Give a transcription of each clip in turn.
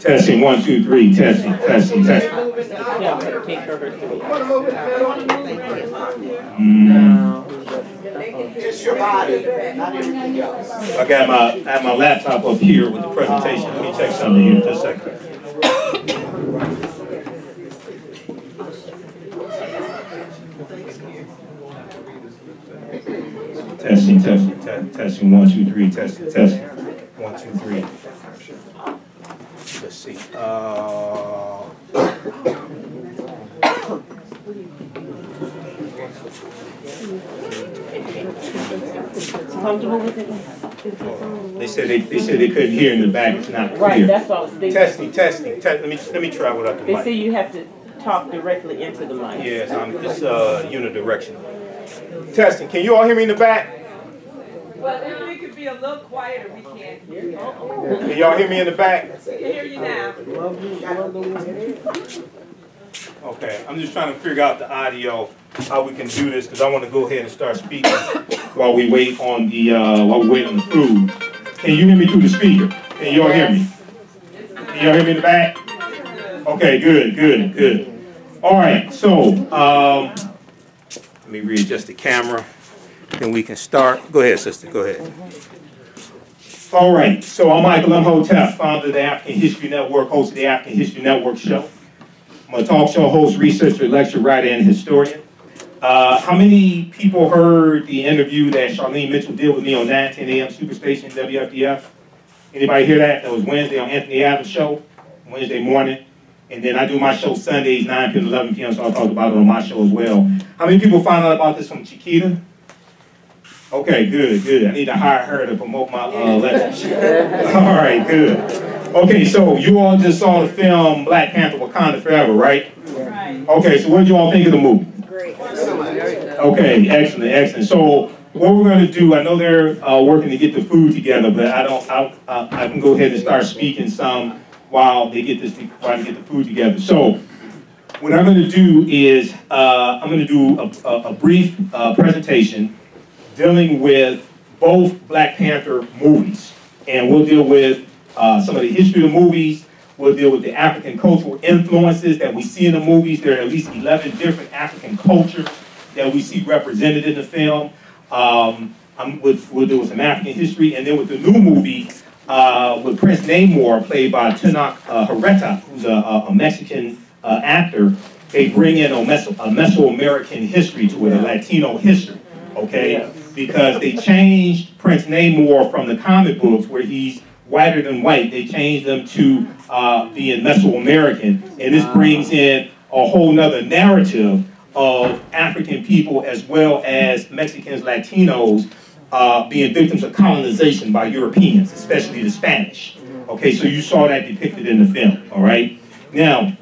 Testing, one, two, three, testing, testing, testing. Yeah, but take her to three. Just your body, not everything else. I got my, I have my laptop up here with the presentation. Let me check something here just a second. Testing, testing, te- testing, one, two, three, testing, testing, one, two, three. Let's see, uh. Comfortable with it? They said they, they said they couldn't hear in the back, it's not Right, that's what I was thinking. Testing, testing, te- let me, let me try without the They say you have to talk directly into the mic. Yes, I'm, it's, uh, unidirectional. Testing, can you all hear me in the back? Well, if we could be a little quieter, we can. We Can y'all hear me in the back? can hear you now. Okay, I'm just trying to figure out the audio, how we can do this, because I want to go ahead and start speaking while we wait on the, uh, while we wait on the food. Can you hear me through the speaker? Can y'all hear me? Can y'all hear me in the back? Okay, good, good, good. All right, so, um, let me readjust the camera, then we can start. Go ahead, sister, go ahead. All right, so I'm Michael Imhotep, founder of the African History Network, host of the African History Network show. I'm a talk show host, researcher, lecturer, writer, and historian. Uh, how many people heard the interview that Charlene Mitchell did with me on 9, 10 a.m. Superstation WFDF? Anybody hear that? That was Wednesday on Anthony Adams' show, Wednesday morning. And then I do my show Sundays, 9 p.m. to 11 p.m., so I'll talk about it on my show as well. How many people found out about this from Chiquita? Okay, good, good. I need to hire her to promote my uh, lecture. All right, good. Okay, so you all just saw the film Black Panther Wakanda Forever, right? Right. Okay, so what did you all think of the movie? Great. Okay, excellent, excellent. So what we're going to do, I know they're uh, working to get the food together, but I don't, I, uh, I can go ahead and start speaking some while they get this, while they get the food together. So what I'm going to do is uh, I'm going to do a, a, a brief uh, presentation dealing with both Black Panther movies, and we'll deal with uh, some of the history of movies. We'll deal with the African cultural influences that we see in the movies. There are at least 11 different African cultures that we see represented in the film. Um, I'm, we'll, deal with some African history, and then with the new movie, uh, with Prince Namor, played by Tenoch uh, who's a, a Mexican uh, actor, they bring in a, Meso- a Mesoamerican history to it, a Latino history, okay? Because they changed Prince Namor from the comic books where he's whiter than white, they changed them to uh, being Mesoamerican, and this brings in a whole nother narrative of African people as well as Mexicans, Latinos, uh, being victims of colonization by Europeans, especially the Spanish. Okay, so you saw that depicted in the film, all right? Now,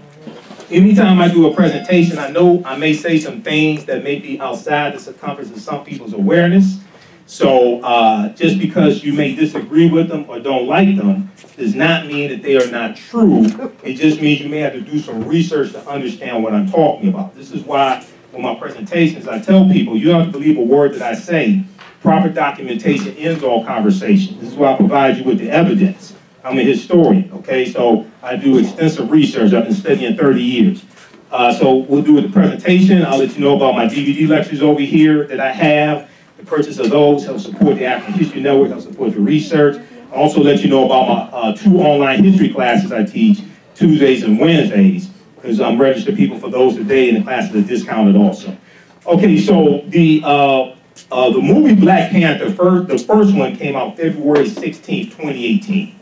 anytime I do a presentation, I know I may say some things that may be outside the circumference of some people's awareness. So uh, just because you may disagree with them or don't like them does not mean that they are not true. It just means you may have to do some research to understand what I'm talking about. This is why in my presentations I tell people you don't have to believe a word that I say. Proper documentation ends all conversation. This is why I provide you with the evidence. I'm a historian, okay? So I do extensive research. I've been studying 30 years. Uh, so we'll do the presentation. I'll let you know about my DVD lectures over here that I have. The purchase of those help support the African History Network, help support the research. I'll also let you know about my uh, two online history classes I teach Tuesdays and Wednesdays because I'm registered people for those today and the classes are discounted also. Okay, so the uh, uh, the movie Black Panther, first, the first one came out February 16, 2018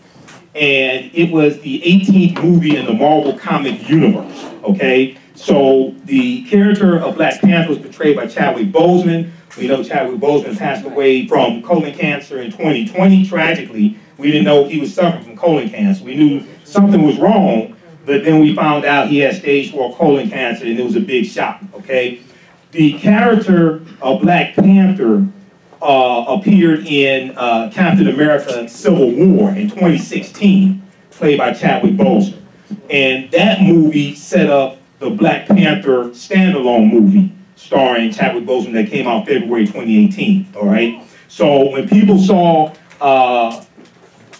and it was the 18th movie in the Marvel comic universe. Okay, so the character of Black Panther was portrayed by Chadwick Boseman. We know Chadwick Boseman passed away from colon cancer in 2020. Tragically, we didn't know he was suffering from colon cancer. We knew something was wrong, but then we found out he had stage four colon cancer, and it was a big shock. Okay, the character of Black Panther uh, appeared in uh, Captain America Civil War in 2016, played by Chadwick Boseman. And that movie set up the Black Panther standalone movie starring Chadwick Boseman that came out February 2018, all right? So when people saw uh,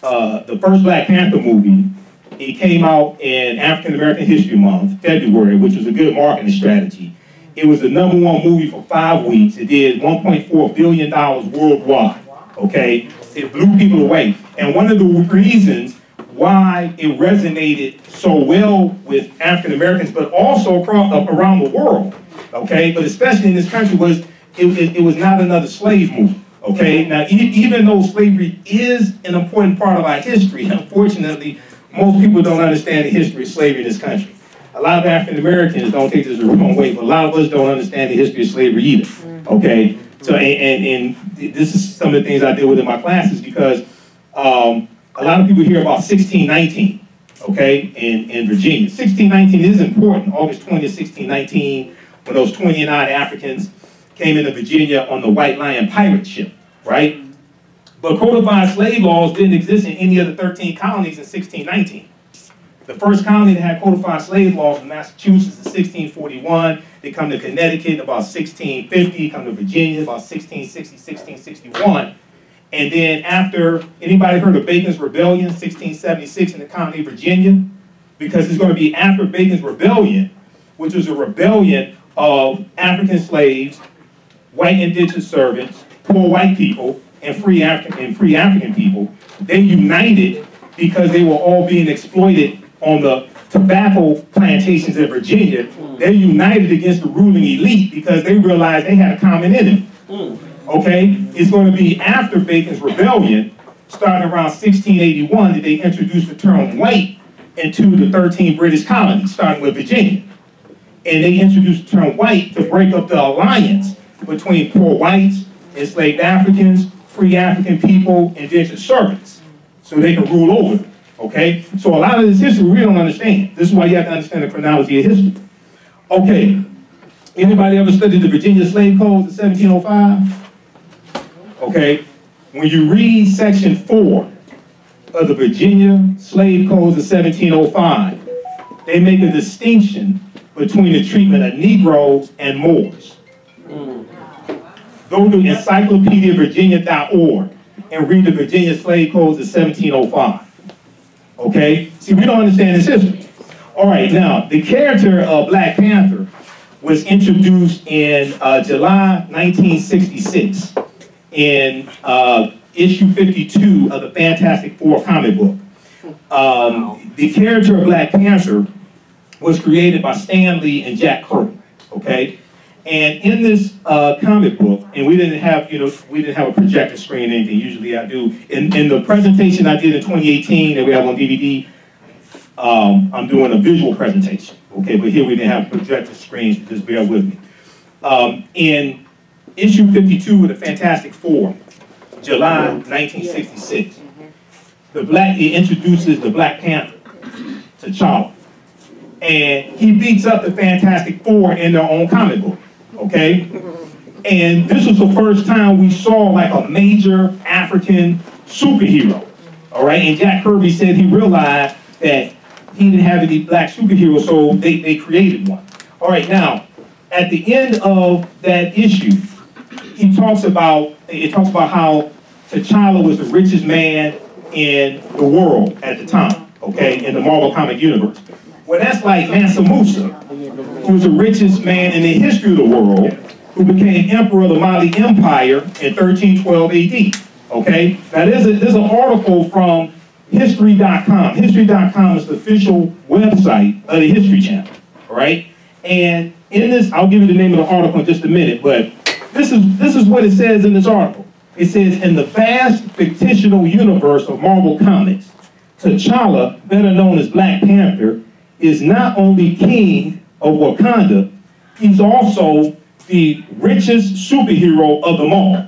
uh, the first Black Panther movie, it came out in African American History Month, February, which was a good marketing strategy. It was the number one movie for five weeks. It did $1.4 billion worldwide, okay? It blew people away. And one of the reasons why it resonated so well with African Americans, but also across, uh, around the world, okay? But especially in this country was, it, it, it was not another slave movie. Okay, now e- even though slavery is an important part of our history, unfortunately, most people don't understand the history of slavery in this country. A lot of African Americans don't take this the wrong way, but a lot of us don't understand the history of slavery either. Okay, so and, and, and this is some of the things I deal with in my classes because um, a lot of people hear about 1619, okay, in, in Virginia. 1619 is important, August 20th, 1619, when those 29 Africans came into Virginia on the White Lion pirate ship, right? But codified slave laws didn't exist in any of the 13 colonies in 1619. The first colony that had codified slave laws was Massachusetts in 1641. They come to Connecticut in about 1650, come to Virginia about 1660, 1661. And then after, anybody heard of Bacon's Rebellion, 1676 in the colony of Virginia? Because it's going to be after Bacon's Rebellion, which was a rebellion of African slaves white indigenous servants, poor white people, and free African and free African people. They united because they were all being exploited on the tobacco plantations in Virginia. Mm. They united against the ruling elite because they realized they had a common enemy. Mm. Okay, it's going to be after Bacon's rebellion, starting around 1681, that they introduced the term white into the 13 British colonies, starting with Virginia. And they introduced the term white to break up the alliance between poor whites, enslaved Africans, free African people, indentured servants, so they can rule over them. Okay? So a lot of this history we don't understand. This is why you have to understand the chronology of history. Okay. Anybody ever studied the Virginia Slave Codes of 1705? Okay. When you read section four of the Virginia Slave Codes of 1705, they make a distinction between the treatment of Negroes and Moors. Go to encyclopediavirginia.org and read the Virginia Slave Codes of 1705. Okay? See, we don't understand this history. All right, now, the character of Black Panther was introduced in uh, July 1966 in uh, issue 52 of the Fantastic Four comic book. Um, the character of Black Panther was created by Stan Lee and Jack Kirby, okay? And in this uh, comic book, and we didn't have, you know, we didn't have a projector screen or anything. Usually I do. In, in the presentation I did in 2018 that we have on DVD, um, I'm doing a visual presentation. Okay, but here we didn't have projector screens, just bear with me. Um, in issue 52 of the Fantastic Four, July 1966, the black, it introduces the Black Panther, to T'Challa. And he beats up the Fantastic Four in their own comic book okay? And this was the first time we saw like a major African superhero, all right? And Jack Kirby said he realized that he didn't have any black superheroes, so they, they created one. All right, now, at the end of that issue, he talks about, it talks about how T'Challa was the richest man in the world at the time, okay, in the Marvel comic universe. Well, that's like Mansa Musa, who was the richest man in the history of the world, who became emperor of the Mali Empire in 1312 AD. Okay? Now, there's, a, there's an article from History.com. History.com is the official website of the History Channel. All right? And in this, I'll give you the name of the article in just a minute, but this is, this is what it says in this article. It says, in the vast fictional universe of Marvel Comics, T'Challa, better known as Black Panther, is not only king of Wakanda, he's also the richest superhero of them all.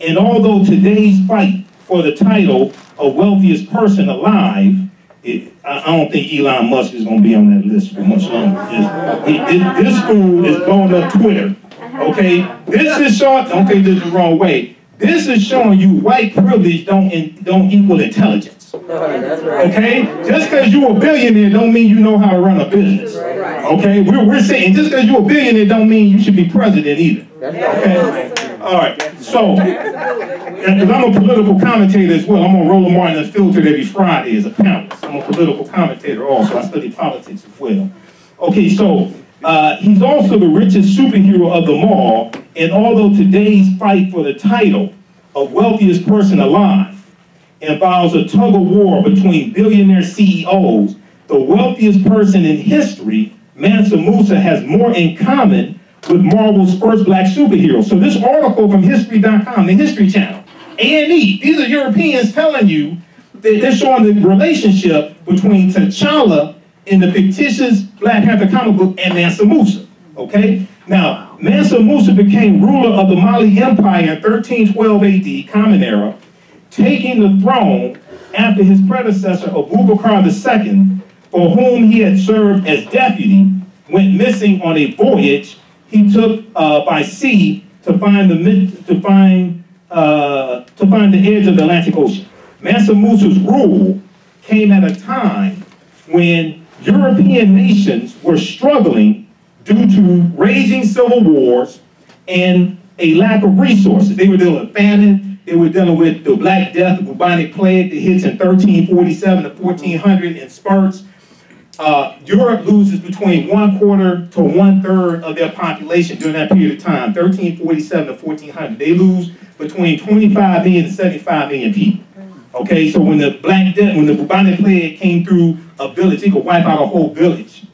And although today's fight for the title of wealthiest person alive, it, I, I don't think Elon Musk is going to be on that list for much longer. It- this fool is blowing up Twitter. Okay, this is showing. Don't take this the wrong way. This is showing you white privilege don't in, don't equal intelligence. Okay? Just because you're a billionaire don't mean you know how to run a business. Okay? We're, we're saying just because you're a billionaire don't mean you should be president either. Okay? All right, so, because I'm a political commentator as well, I'm on Roland Martin Unfiltered every Friday as a panelist. I'm a political commentator also, I study politics as well. Okay, so, uh, he's also the richest superhero of them all, and although today's fight for the title of wealthiest person alive involves a tug of war between billionaire CEOs, the wealthiest person in history, Mansa Musa, has more in common with Marvel's first black superhero. So this article from History.com, the History Channel, A&E, these are Europeans telling you that they're showing the relationship between T'Challa in the fictitious Black Panther comic book and Mansa Musa. Okay? Now, Mansa Musa became ruler of the Mali Empire in 1312 AD, Common Era, taking the throne after his predecessor, Abubakar II, for whom he had served as deputy, went missing on a voyage he took uh, by sea to find the to find uh, to find the edge of the Atlantic Ocean. Mansa Musa's rule came at a time when European nations were struggling due to raging civil wars and a lack of resources. They were dealing with famine, they were dealing with the Black Death, the bubonic plague that hits in 1347 to 1400 in spurts. Uh, Europe loses between one quarter to one third of their population during that period of time, 1347 to 1400. They lose between 25 million and 75 million people. Okay, so when the Black Death, when the bubonic plague came through a village, it could wipe out a whole village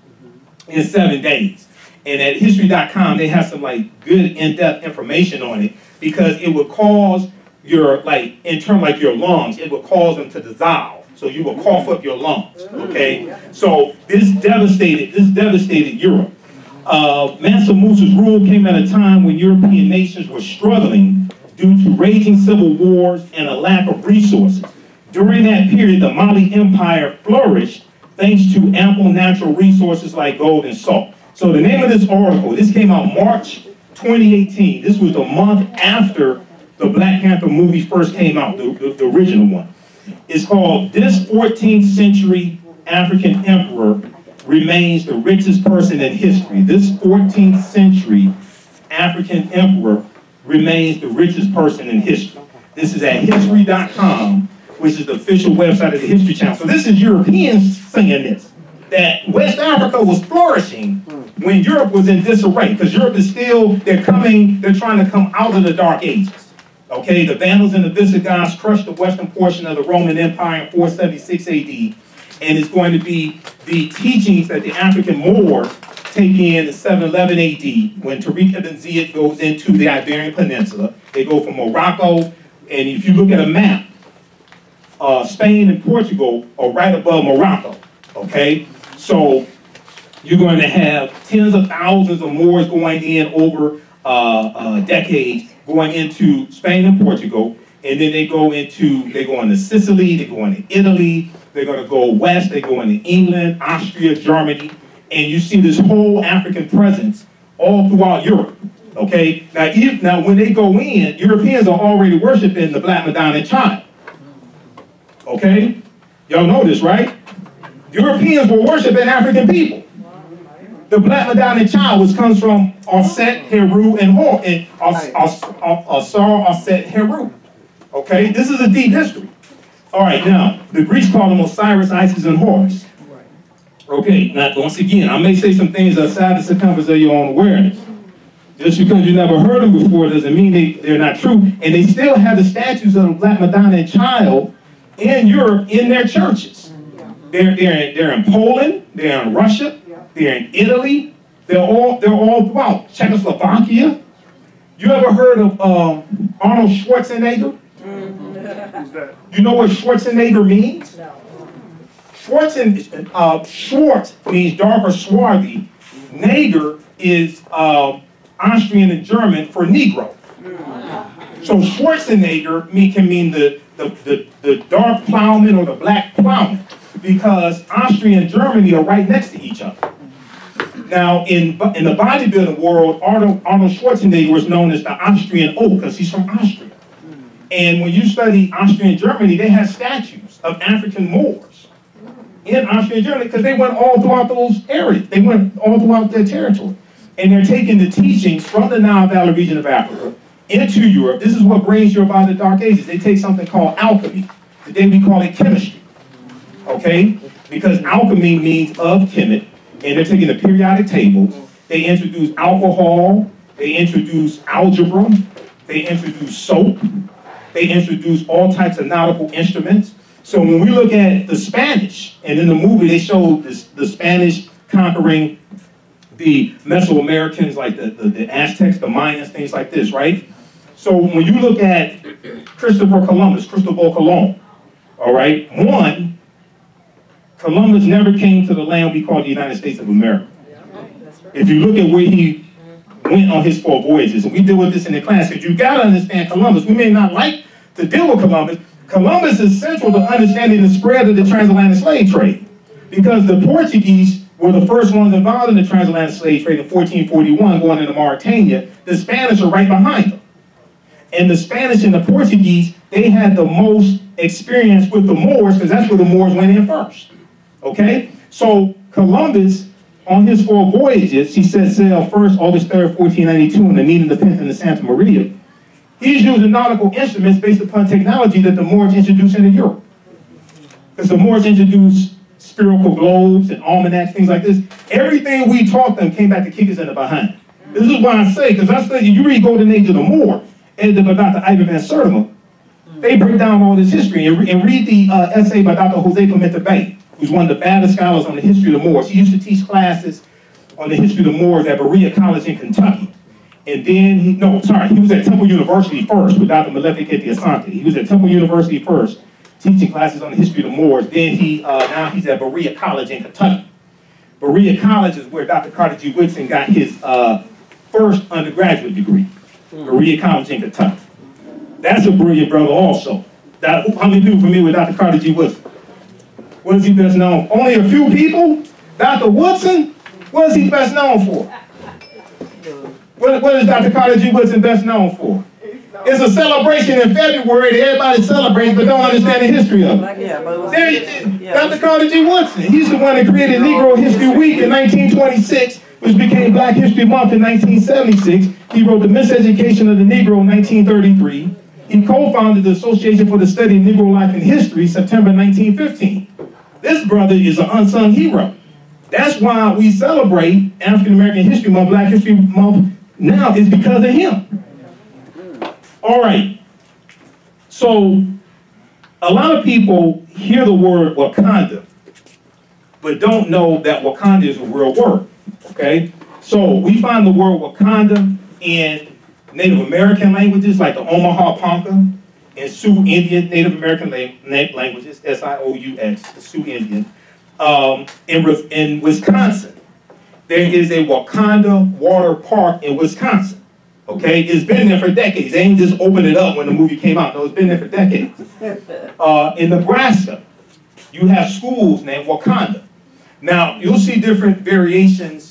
in seven days. And at history.com, they have some like good in-depth information on it because it would cause your like in terms like your lungs, it would cause them to dissolve. So you will cough up your lungs. Okay, so this devastated this devastated Europe. Uh, Mansa Musa's rule came at a time when European nations were struggling due to raging civil wars and a lack of resources. During that period, the Mali Empire flourished thanks to ample natural resources like gold and salt. So the name of this article, this came out March 2018. This was the month after the Black Panther movie first came out, the, the, the original one. It's called This 14th Century African Emperor Remains the Richest Person in History. This 14th century African emperor remains the richest person in history. This is at history.com, which is the official website of the History Channel. So this is Europeans saying this, that West Africa was flourishing when Europe was in disarray, because Europe is still, they're coming, they're trying to come out of the Dark Ages. Okay, the Vandals and the Visigoths crushed the western portion of the Roman Empire in 476 AD, and it's going to be the teachings that the African Moors take in in 711 AD when Tariq ibn Ziyad goes into the Iberian Peninsula. They go from Morocco, and if you look at a map, uh, Spain and Portugal are right above Morocco. Okay, so you're going to have tens of thousands of Moors going in over uh, uh, decades, going into Spain and Portugal, and then they go into they go into Sicily, they go into Italy, they're going to go west, they go into England, Austria, Germany, and you see this whole African presence all throughout Europe. Okay, now if, now when they go in, Europeans are already worshiping the Black Madonna child. Okay, y'all know this, right? Europeans were worshiping African people. The Black Madonna child, which comes from Osset, Heru, and Hor, and Os- Osset, Heru. Okay, this is a deep history. All right, now the Greeks call them Osiris, Isis, and Horus. Okay, now once again, I may say some things outside the circumference of your own awareness. Just because you never heard them before doesn't mean they, they're not true. And they still have the statues of the Black Madonna and child in Europe in their churches. They're, they're, they're in Poland, they're in Russia, they're in Italy, they're all, they're all throughout. Czechoslovakia. You ever heard of um, Arnold Schwarzenegger? You know what Schwarzenegger means? Schwarzen, uh, Schwarz means dark or swarthy. Nager is um, Austrian and German for Negro. So Schwarzenegger mean, can mean the, the, the, the dark plowman or the black plowman because Austria and Germany are right next to each other. Now, in, in the bodybuilding world, Arnold, Arnold Schwarzenegger is known as the Austrian oak because he's from Austria. And when you study Austria and Germany, they have statues of African Moors in Austria and Germany because they went all throughout those areas. They went all throughout their territory. And they're taking the teachings from the Nile Valley region of Africa, into Europe, this is what brings Europe out of the Dark Ages. They take something called alchemy. Today we call it chemistry. Okay? Because alchemy means of Kemet, and they're taking the periodic table. They introduce alcohol, they introduce algebra, they introduce soap, they introduce all types of nautical instruments. So when we look at the Spanish, and in the movie they show this, the Spanish conquering the Mesoamericans, like the, the, the Aztecs, the Mayans, things like this, right? So when you look at Christopher Columbus, Cristobal Colon, all right, one, Columbus never came to the land we call the United States of America. If you look at where he went on his four voyages, and we deal with this in the class, because you gotta understand Columbus. We may not like to deal with Columbus. Columbus is central to understanding the spread of the transatlantic slave trade. Because the Portuguese were the first ones involved in the transatlantic slave trade in 1441 going into Mauritania. The Spanish are right behind them. And the Spanish and the Portuguese, they had the most experience with the Moors because that's where the Moors went in first. Okay? So Columbus, on his four voyages, he set sail first August 3rd, 1492 in the Nina, the Pinta, and the Santa Maria. He's using nautical instruments based upon technology that the Moors introduced into Europe. Because the Moors introduced spherical globes and almanacs, things like this. Everything we taught them came back to kick us in the behind. This is why I say, because I study, you read Golden Age of the Moor, edited by Dr. Ivan Van Sertima, they break down all this history and, re- and read the uh, essay by Dr. Jose Pimienta-Bey, who's one of the baddest scholars on the history of the Moors. He used to teach classes on the history of the Moors at Berea College in Kentucky. And then he, no, sorry, he was at Temple University first with Dr. Molefi Kete Asante. He was at Temple University first, teaching classes on the history of the Moors. Then he, uh, now he's at Berea College in Kentucky. Berea College is where Dr. Carter G. Woodson got his uh, first undergraduate degree. Berea College in Kentucky. That's a brilliant brother also. That, how many people familiar with Dr. Carter G. Woodson? What is he best known? for? Only a few people? Dr. Woodson? What is he best known for? What, what is Dr. Carter G. Woodson best known for? It's a celebration in February that everybody celebrates but don't understand the history of it. Yeah, was. There Yeah, Dr. Carter G. Woodson, he's the one that created Negro History Week in 1926, which became Black History Month in 1976. He wrote The Miseducation of the Negro in 1933. He co-founded the Association for the Study of Negro Life and History, September 1915. This brother is an unsung hero. That's why we celebrate African American History Month, Black History Month now, is because of him. All right. So, a lot of people hear the word Wakanda, but don't know that Wakanda is a real word. Okay? So, we find the word Wakanda in Native American languages like the Omaha Ponca and Sioux Indian Native American languages, S I O U X, the Sioux Indian. Um, in, in Wisconsin, there is a Wakanda Water Park in Wisconsin. Okay, it's been there for decades. They ain't just opened it up when the movie came out. No, it's been there for decades. Uh, in Nebraska, you have schools named Wakanda. Now you'll see different variations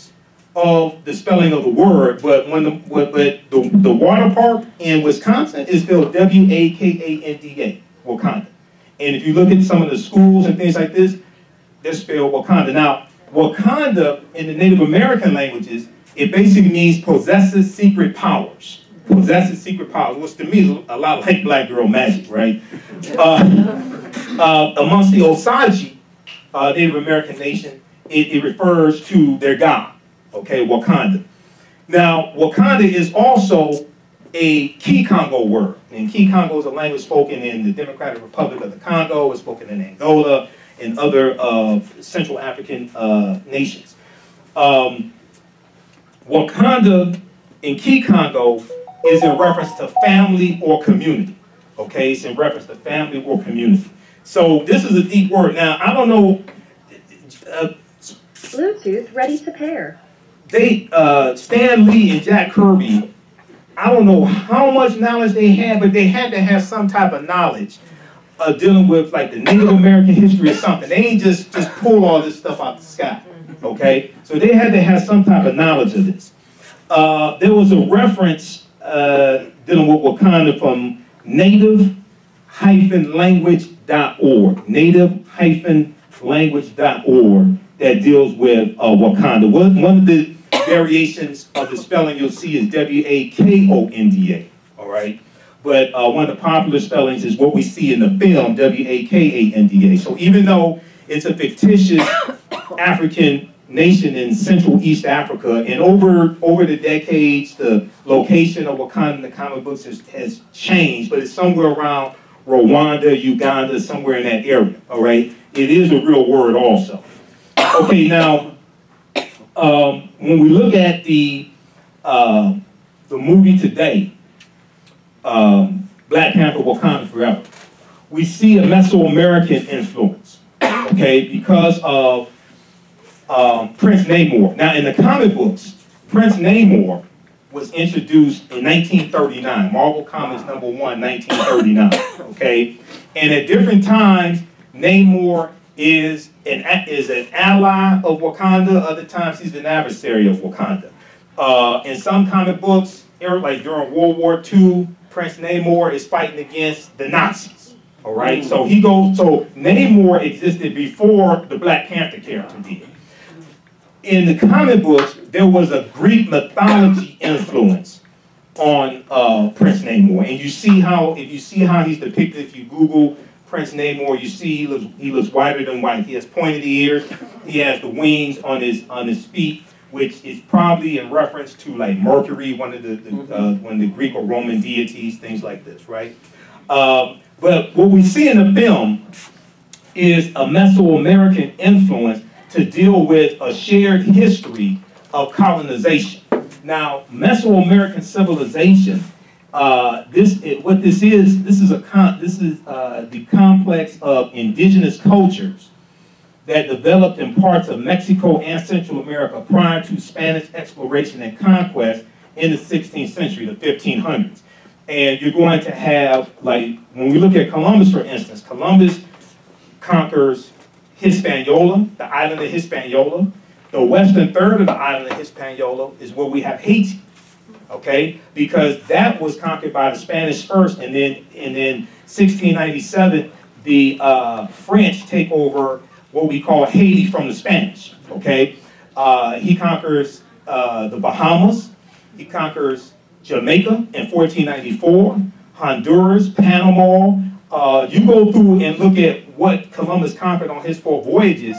of the spelling of the word, but when the but, but the, the water park in Wisconsin is spelled W A K A N D A, Wakanda. And if you look at some of the schools and things like this, they're spelled Wakanda. Now, Wakanda in the Native American languages, it basically means possesses secret powers. Possesses secret powers, which to me is a lot like black girl magic, right? Uh, uh, amongst the Osage uh, Native American nation, it, it refers to their god, okay, Wakanda. Now, Wakanda is also a Kikongo word, and Kikongo is a language spoken in the Democratic Republic of the Congo, it's spoken in Angola, and other uh, Central African uh, nations. Um, Wakanda in Kikongo is in reference to family or community. Okay, it's in reference to family or community. So this is a deep word. Now I don't know. Uh, Bluetooth ready to pair. They uh, Stan Lee and Jack Kirby. I don't know how much knowledge they had, but they had to have some type of knowledge uh, dealing with like the Native American history or something. They ain't just just pull all this stuff out the sky. Okay, so they had to have some type of knowledge of this. Uh, there was a reference uh, dealing with Wakanda from native-language.org. Native-language.org that deals with uh, Wakanda. One, one of the variations of the spelling you'll see is W A K O N D A. all right? But uh, one of the popular spellings is what we see in the film, W-A-K-A-N-D-A. So even though it's a fictitious African nation in Central East Africa, and over over the decades, the location of Wakanda in the comic books has, has changed, but it's somewhere around Rwanda, Uganda, somewhere in that area, all right? It is a real word also. Okay, now, um, when we look at the, uh, the movie today, um, Black Panther Wakanda Forever, we see a Mesoamerican influence, okay, because of um, Prince Namor. Now, in the comic books, Prince Namor was introduced in 1939, Marvel Comics number one, 1939, okay? And at different times, Namor is an, is an ally of Wakanda, other times he's an adversary of Wakanda. Uh, in some comic books, er, like during World War II, Prince Namor is fighting against the Nazis. All right, so he goes. So Namor existed before the Black Panther character did. In the comic books, there was a Greek mythology influence on uh, Prince Namor, and you see how if you see how he's depicted, if you Google Prince Namor, you see he looks he looks whiter than white. He has pointed ears. He has the wings on his on his feet which is probably in reference to like Mercury, one of the, the uh, one of the Greek or Roman deities, things like this, right? Um, but what we see in the film is a Mesoamerican influence to deal with a shared history of colonization. Now, Mesoamerican civilization, uh, this it, what this is, this is a con, this is uh, the complex of indigenous cultures that developed in parts of Mexico and Central America prior to Spanish exploration and conquest in the 16th century, the 1500s. And you're going to have, like, when we look at Columbus, for instance, Columbus conquers Hispaniola, the island of Hispaniola. The western third of the island of Hispaniola is where we have Haiti, okay? Because that was conquered by the Spanish first, and then, and then 1697, the uh, French take over what we call Haiti from the Spanish, okay? Uh, he conquers uh, the Bahamas, he conquers Jamaica in 1494, Honduras, Panama. Uh, you go through and look at what Columbus conquered on his four voyages.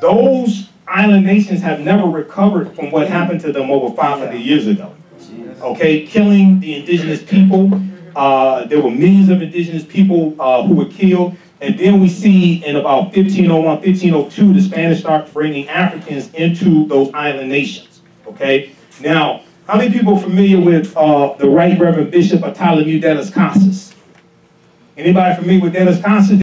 Those island nations have never recovered from what happened to them over 500 years ago. Okay, killing the indigenous people. Uh, there were millions of indigenous people uh, who were killed. And then we see in about 1501, 1502, the Spanish start bringing Africans into those island nations. Okay? Now, how many people are familiar with uh, the Right Reverend Bishop Bartholomew de las Casas? Anybody familiar with de las Casas?